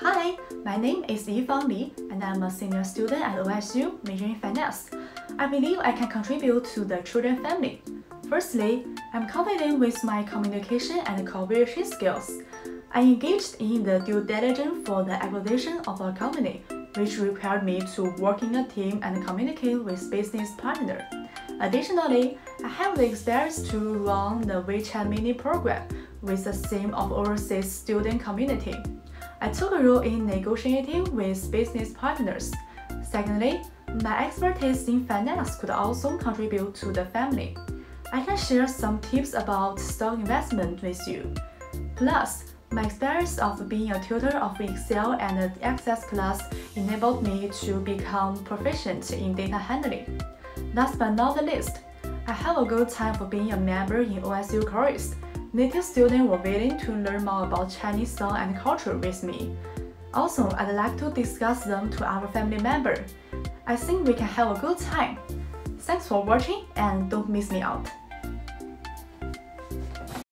Hi, my name is Yifang Li, and I'm a senior student at OSU majoring in finance. I believe I can contribute to the Trojan family. Firstly, I'm confident with my communication and cooperation skills. I engaged in the due diligence for the acquisition of a company, which required me to work in a team and communicate with business partners. Additionally, I have the experience to run the WeChat mini program with the theme of overseas student community. I took a role in negotiating with business partners. Secondly, my expertise in finance could also contribute to the family. I can share some tips about stock investment with you. Plus, my experience of being a tutor of Excel and the Access class enabled me to become proficient in data handling. Last but not the least, I have a good time for being a member in OSU Chorus. Native students were willing to learn more about Chinese song and culture with me. Also, I'd like to discuss them to our family member. I think we can have a good time. Thanks for watching and don't miss me out.